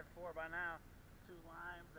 had four by now. Two lines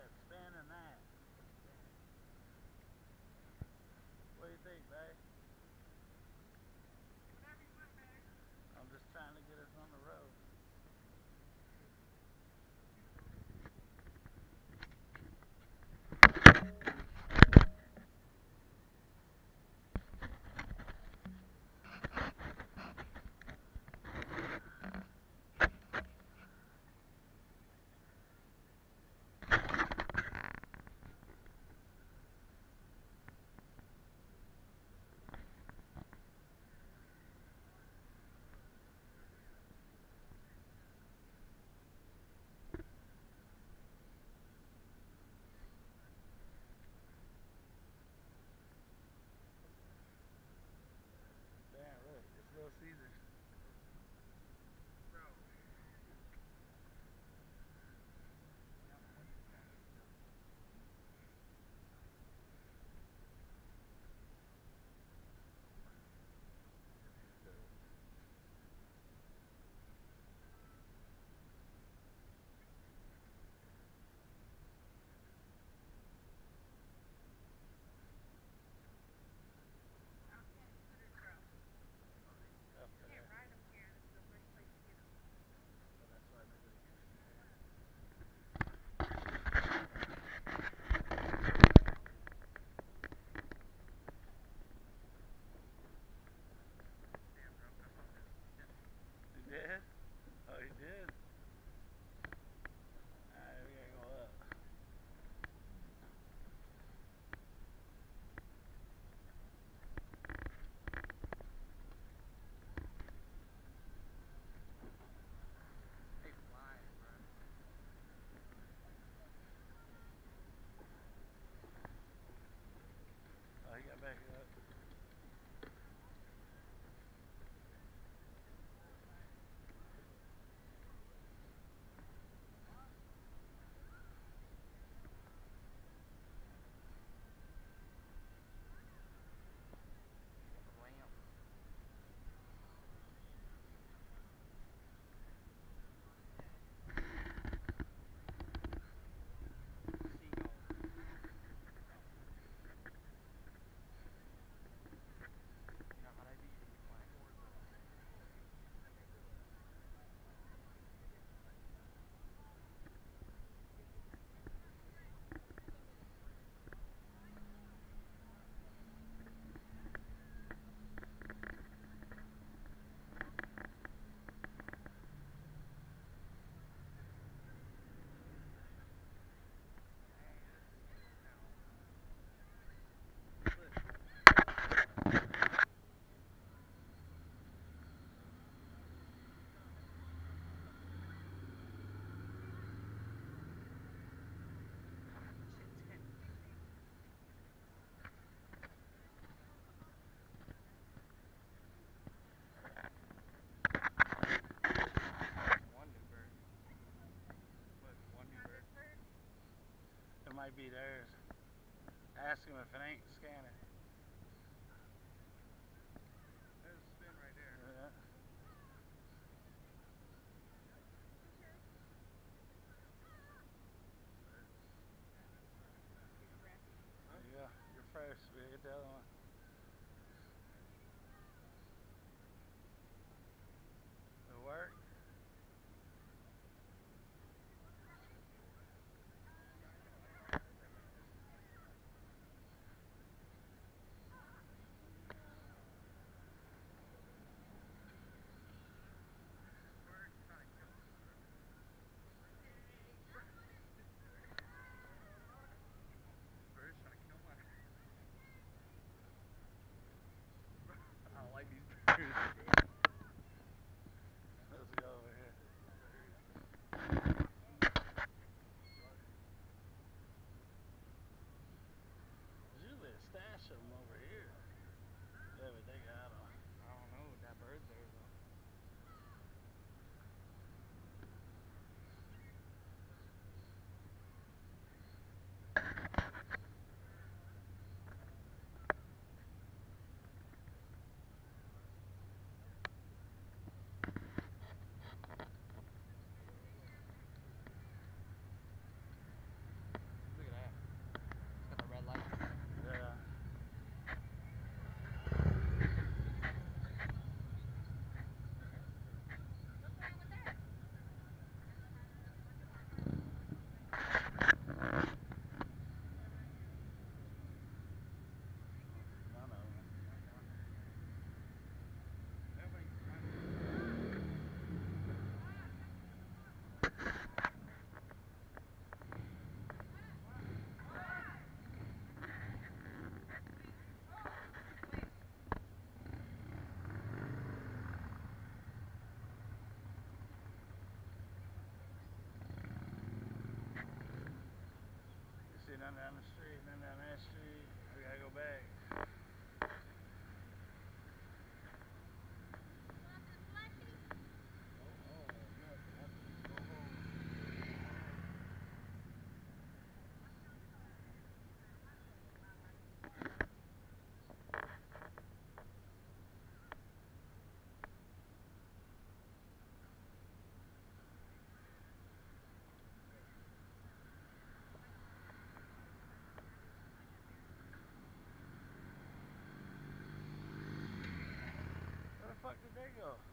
might be theirs. Ask him if it ain't scanning. There's a spin right there. Yeah. Go. You're first. We get the other one. Fuck did they go?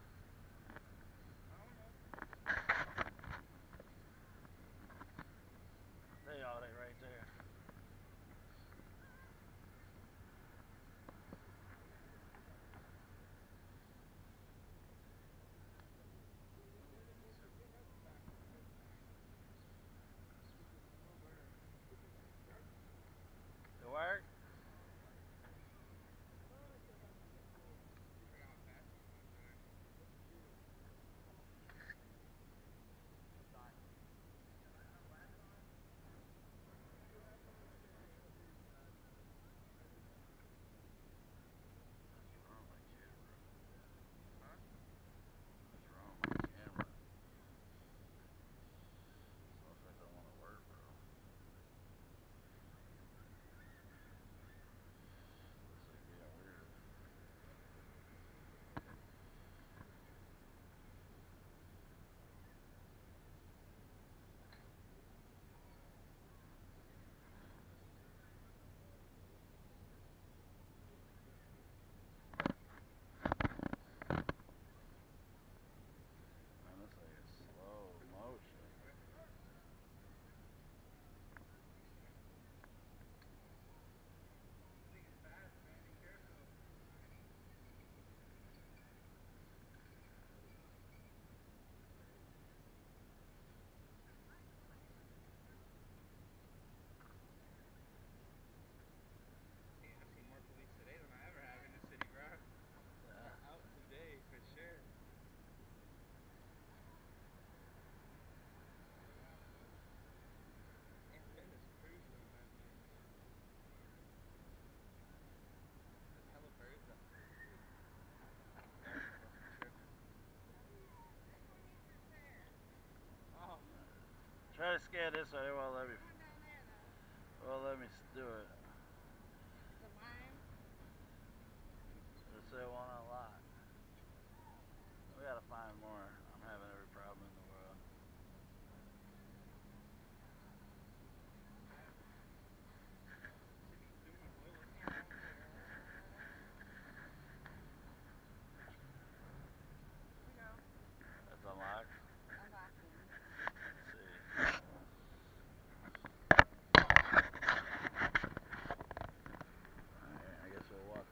Try to scan this one. It won't let me. Well, let me do it. The lime. Let's say one.